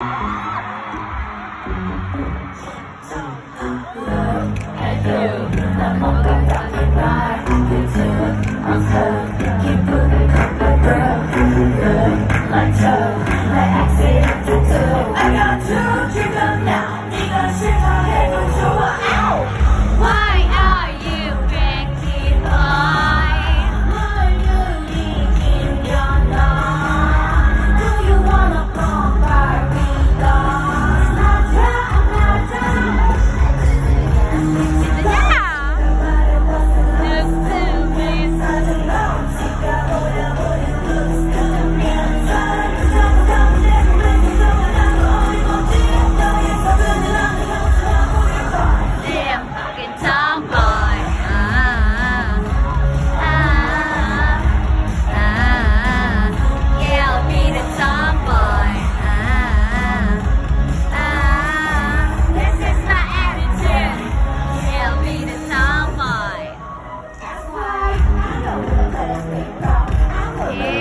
you. Yeah.